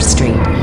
Street.